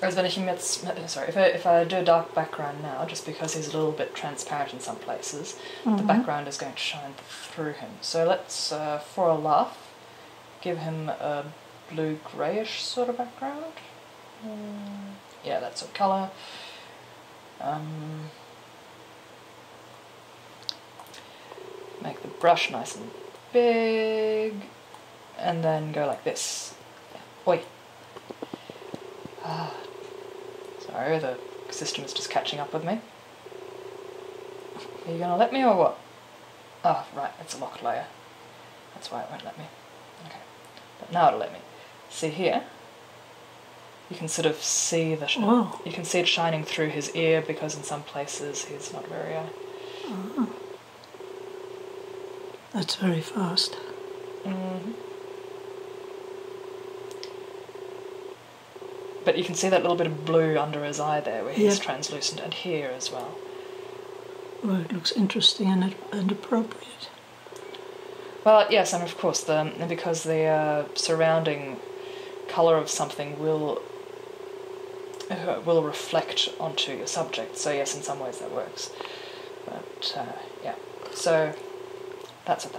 Whereas ich ihm jetzt, sorry, if I, if I do a dark background now, just because he's a little bit transparent in some places, the Mhm. background is going to shine through him. So let's, uh, for a laugh, give him a blue greyish sort of background. Mm, yeah, that sort of colour. Um, make the brush nice and big, and then go like this. Oi. Ah, sorry, the system is just catching up with me. Are you gonna let me or what? Oh, right, it's a locked layer. That's why it won't let me. Okay, but now it'll let me. See here? You can sort of see the. Sh- Wow. You can see it shining through his ear because in some places he's not very. Uh, Ah. That's very fast. mhm. But you can see that little bit of blue under his eye there where he's Yep. translucent, and here as well. Well, it looks interesting and, and appropriate. Well, yes, and of course, the because the uh, surrounding color of something will uh, will reflect onto your subject. So yes, in some ways that works. But uh, yeah, so that's what that.